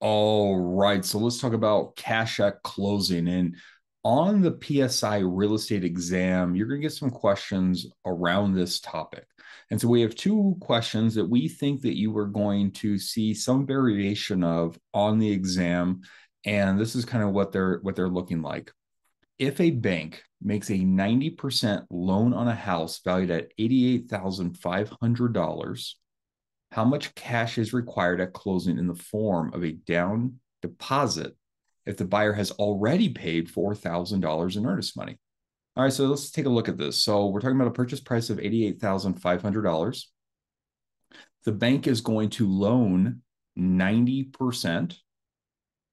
All right. So let's talk about cash at closing. And on the PSI real estate exam, you're going to get some questions around this topic. And so we have two questions that we think that you are going to see some variation of on the exam. And this is kind of what they're what they're looking like. If a bank makes a 90% loan on a house valued at $88,500, how much cash is required at closing in the form of a down deposit if the buyer has already paid $4,000 in earnest money? All right, so let's take a look at this. So we're talking about a purchase price of $88,500. The bank is going to loan 90%,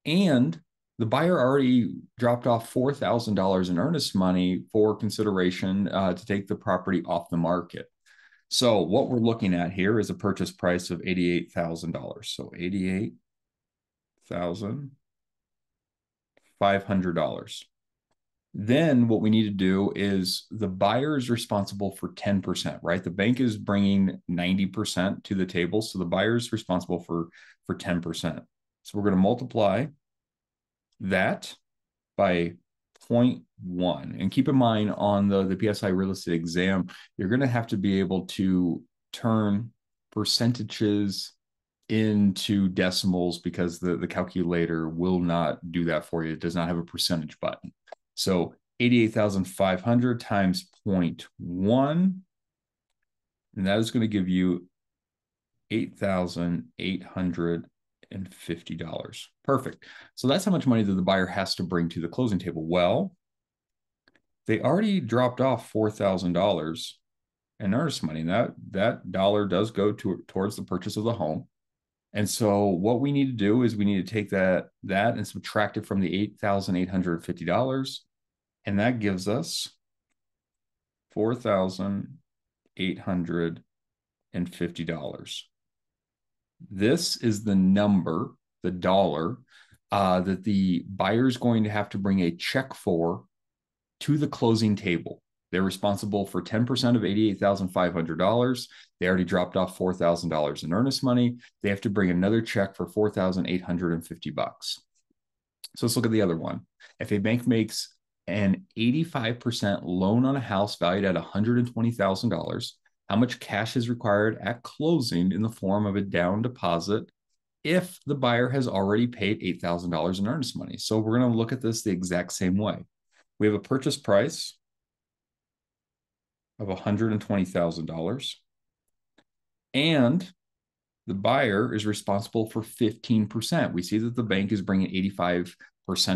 and the buyer already dropped off $4,000 in earnest money for consideration uh, to take the property off the market. So what we're looking at here is a purchase price of $88,000. So $88,500. Then what we need to do is the buyer is responsible for 10%, right? The bank is bringing 90% to the table. So the buyer is responsible for, for 10%. So we're going to multiply that by 0.1. And keep in mind on the, the PSI real estate exam, you're going to have to be able to turn percentages into decimals because the, the calculator will not do that for you. It does not have a percentage button. So 88,500 times 0.1, and that is going to give you $8,800 and fifty dollars. Perfect. So that's how much money that the buyer has to bring to the closing table. Well, they already dropped off four thousand dollars in earnest money. That that dollar does go to, towards the purchase of the home. And so what we need to do is we need to take that that and subtract it from the eight thousand eight hundred fifty dollars, and that gives us four thousand eight hundred and fifty dollars. This is the number, the dollar, uh, that the buyer is going to have to bring a check for to the closing table. They're responsible for 10% of $88,500. They already dropped off $4,000 in earnest money. They have to bring another check for 4,850 bucks. So let's look at the other one. If a bank makes an 85% loan on a house valued at $120,000, how much cash is required at closing in the form of a down deposit if the buyer has already paid $8,000 in earnest money. So we're going to look at this the exact same way. We have a purchase price of $120,000 and the buyer is responsible for 15%. We see that the bank is bringing 85%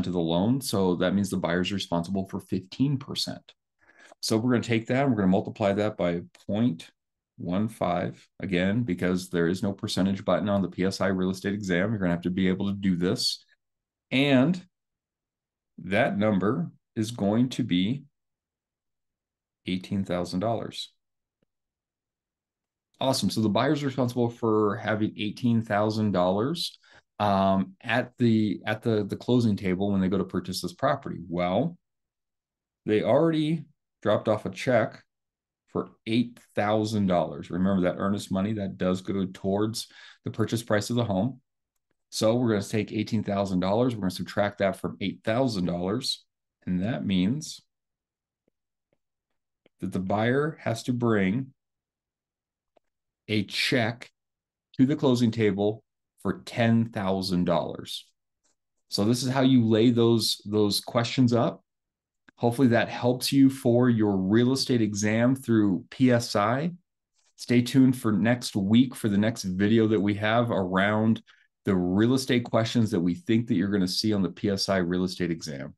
of the loan. So that means the buyer is responsible for 15%. So we're going to take that and we're going to multiply that by 0.15 again, because there is no percentage button on the PSI real estate exam. You're going to have to be able to do this. And that number is going to be $18,000. Awesome. So the buyer's responsible for having $18,000 um, at the at the the closing table when they go to purchase this property. Well, they already dropped off a check for $8,000. Remember that earnest money that does go towards the purchase price of the home. So we're going to take $18,000. We're going to subtract that from $8,000. And that means that the buyer has to bring a check to the closing table for $10,000. So this is how you lay those, those questions up. Hopefully that helps you for your real estate exam through PSI. Stay tuned for next week for the next video that we have around the real estate questions that we think that you're going to see on the PSI real estate exam.